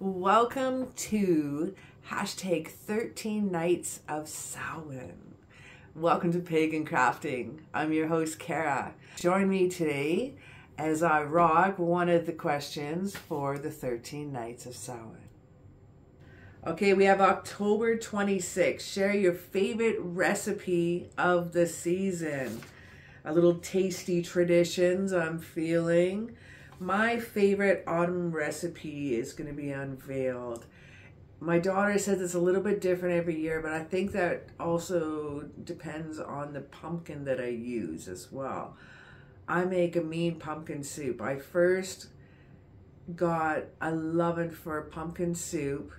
Welcome to hashtag 13 Nights of Samhain. Welcome to Pagan Crafting. I'm your host, Cara. Join me today as I rock one of the questions for the 13 Nights of Samhain. Okay, we have October 26th. Share your favorite recipe of the season. A little tasty traditions I'm feeling. My favorite autumn recipe is going to be unveiled. My daughter says it's a little bit different every year, but I think that also depends on the pumpkin that I use as well. I make a mean pumpkin soup. I first got a loving for pumpkin soup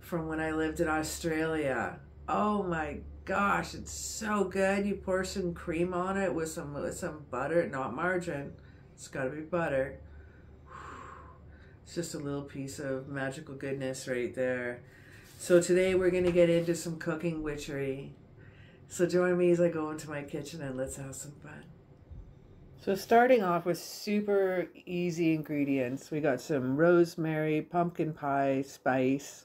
from when I lived in Australia. Oh my gosh, it's so good. You pour some cream on it with some with some butter, not margarine it's got to be butter. It's just a little piece of magical goodness right there. So today we're to get into some cooking witchery. So join me as I go into my kitchen and let's have some fun. So starting off with super easy ingredients, we got some rosemary, pumpkin pie spice,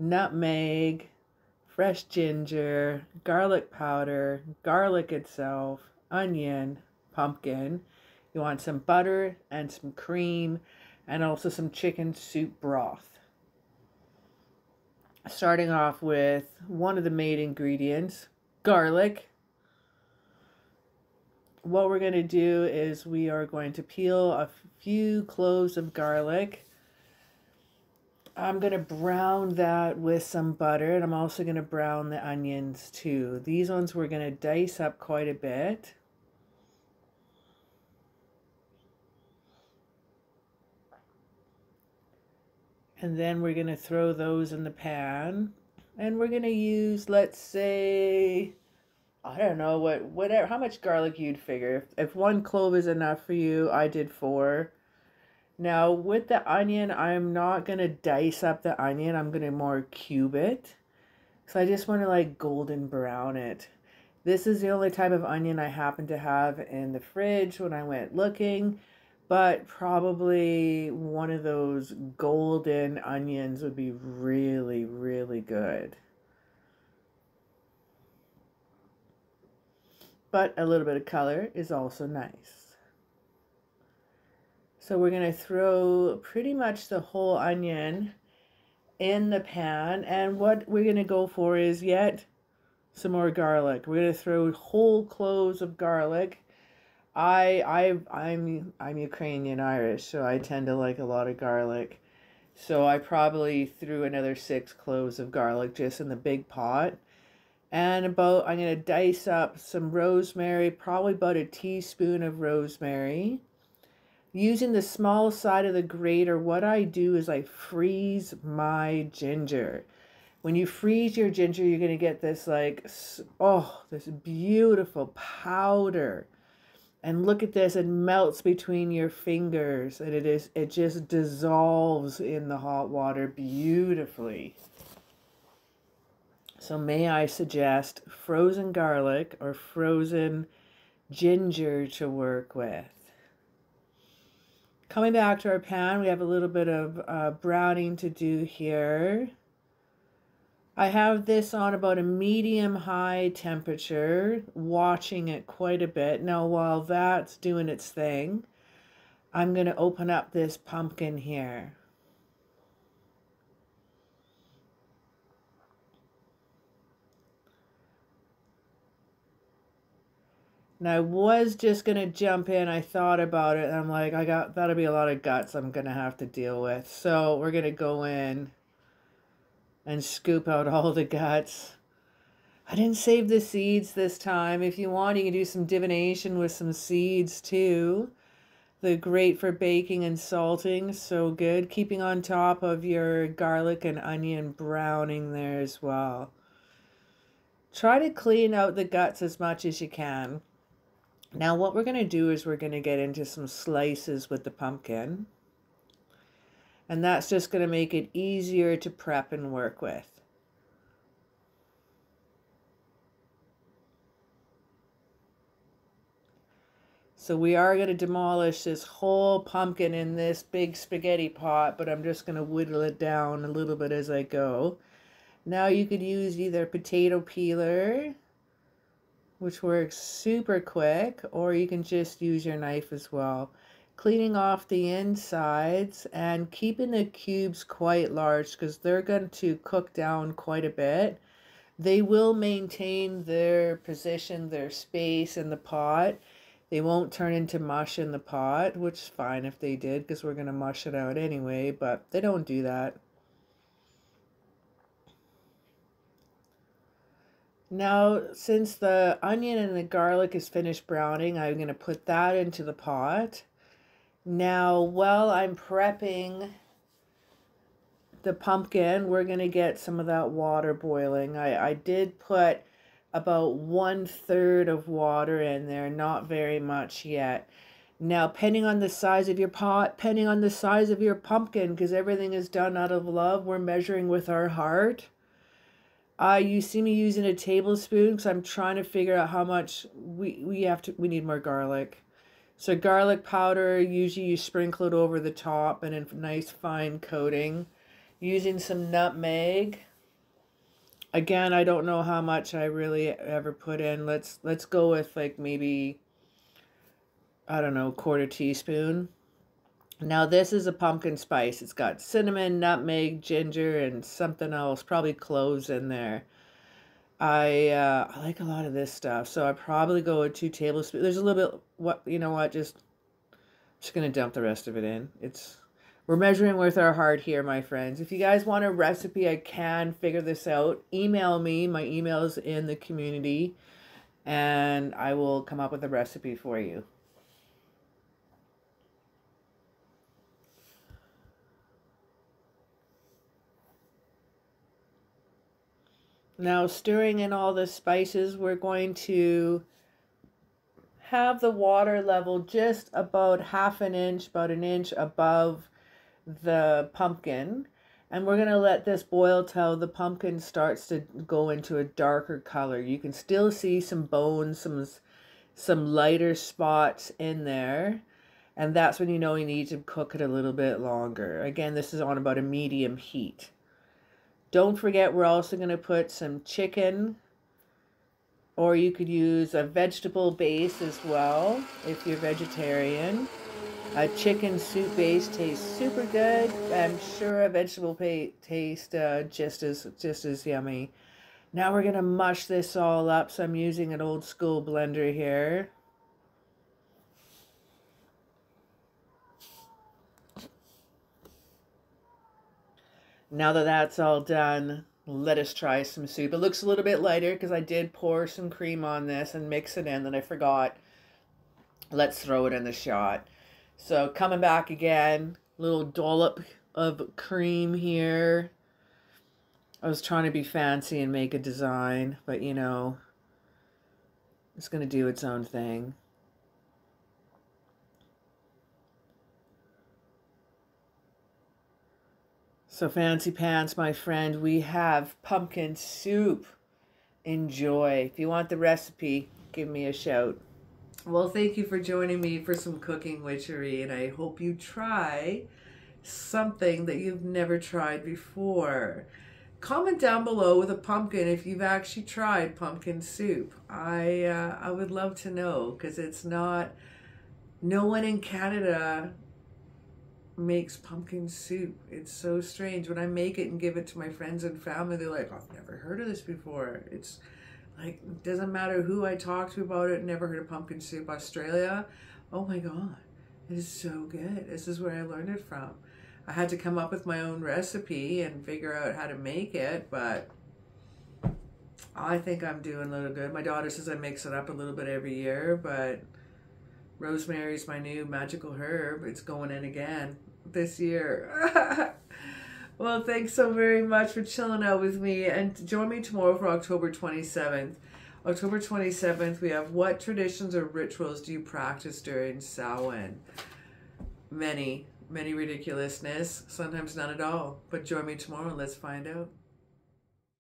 nutmeg, fresh ginger, garlic powder, garlic itself, onion, pumpkin, you want some butter and some cream and also some chicken soup broth. Starting off with one of the main ingredients, garlic. What we're going to do is we are going to peel a few cloves of garlic. I'm going to brown that with some butter and I'm also going to brown the onions too. These ones we're going to dice up quite a bit. And then we're going to throw those in the pan. And we're going to use let's say I don't know what whatever how much garlic you'd figure. If, if one clove is enough for you I did four. Now with the onion I'm not going to dice up the onion. I'm going to more cube it. So I just want to like golden brown it. This is the only type of onion I happen to have in the fridge when I went looking but probably one of those golden onions would be really, really good. But a little bit of color is also nice. So we're going to throw pretty much the whole onion in the pan. And what we're going to go for is yet some more garlic. We're going to throw whole cloves of garlic I I I'm I'm Ukrainian Irish, so I tend to like a lot of garlic. So I probably threw another six cloves of garlic just in the big pot. And about I'm gonna dice up some rosemary, probably about a teaspoon of rosemary. Using the small side of the grater, what I do is I freeze my ginger. When you freeze your ginger, you're gonna get this like oh, this beautiful powder and look at this it melts between your fingers and it is it just dissolves in the hot water beautifully. So may i suggest frozen garlic or frozen ginger to work with? Coming back to our pan we have a little bit of uh, browning to do here I have this on about a medium high temperature, watching it quite a bit. Now, while that's doing its thing, I'm going to open up this pumpkin here. And I was just going to jump in. I thought about it. And I'm like, I got, that'll be a lot of guts I'm going to have to deal with. So we're going to go in and scoop out all the guts. I didn't save the seeds this time. If you want, you can do some divination with some seeds too. They're great for baking and salting. So good. Keeping on top of your garlic and onion browning there as well. Try to clean out the guts as much as you can. Now what we're going to do is we're going to get into some slices with the pumpkin. And that's just going to make it easier to prep and work with. So we are going to demolish this whole pumpkin in this big spaghetti pot, but I'm just going to whittle it down a little bit as I go. Now you could use either potato peeler, which works super quick, or you can just use your knife as well. Cleaning off the insides and keeping the cubes quite large because they're going to cook down quite a bit. They will maintain their position, their space in the pot they won't turn into mush in the pot, which is fine if they did because we're going to mush it out anyway, but they don't do that. Now, since the onion and the garlic is finished browning, I'm going to put that into the pot. Now, while I'm prepping the pumpkin, we're going to get some of that water boiling. I, I did put about one third of water in there, not very much yet. Now, depending on the size of your pot, depending on the size of your pumpkin, because everything is done out of love, we're measuring with our heart. Uh, you see me using a tablespoon because I'm trying to figure out how much we, we have to, we need more garlic. So garlic powder, usually you sprinkle it over the top and a nice fine coating. Using some nutmeg, again, I don't know how much I really ever put in. Let's let's go with like maybe I don't know, quarter teaspoon. Now this is a pumpkin spice. It's got cinnamon, nutmeg, ginger, and something else, probably cloves in there. I uh, I like a lot of this stuff, so I probably go with two tablespoons. There's a little bit. What you know? What just just gonna dump the rest of it in. It's we're measuring with our heart here, my friends. If you guys want a recipe, I can figure this out. Email me. My email is in the community, and I will come up with a recipe for you. Now, stirring in all the spices, we're going to have the water level just about half an inch, about an inch above the pumpkin and we're going to let this boil till the pumpkin starts to go into a darker color. You can still see some bones, some some lighter spots in there. And that's when you know you need to cook it a little bit longer. Again, this is on about a medium heat. Don't forget we're also going to put some chicken or you could use a vegetable base as well if you're vegetarian. A chicken soup base tastes super good. I'm sure a vegetable paste taste uh, just as just as yummy. Now we're gonna mush this all up. So I'm using an old school blender here. Now that that's all done, let us try some soup. It looks a little bit lighter because I did pour some cream on this and mix it in that I forgot. Let's throw it in the shot. So coming back again, little dollop of cream here. I was trying to be fancy and make a design, but you know, it's going to do its own thing. So fancy pants, my friend, we have pumpkin soup. Enjoy. If you want the recipe, give me a shout. Well, thank you for joining me for some cooking witchery, and I hope you try something that you've never tried before. Comment down below with a pumpkin if you've actually tried pumpkin soup. I uh, I would love to know because it's not. No one in Canada makes pumpkin soup. It's so strange. When I make it and give it to my friends and family, they're like, "I've never heard of this before." It's like, doesn't matter who I talk to about it, never heard of pumpkin soup. Australia, oh my God, it is so good. This is where I learned it from. I had to come up with my own recipe and figure out how to make it, but I think I'm doing a little good. My daughter says I mix it up a little bit every year, but rosemary's my new magical herb. It's going in again this year. Well, thanks so very much for chilling out with me and join me tomorrow for October 27th. October 27th, we have what traditions or rituals do you practice during Samhain? Many, many ridiculousness, sometimes none at all. But join me tomorrow and let's find out.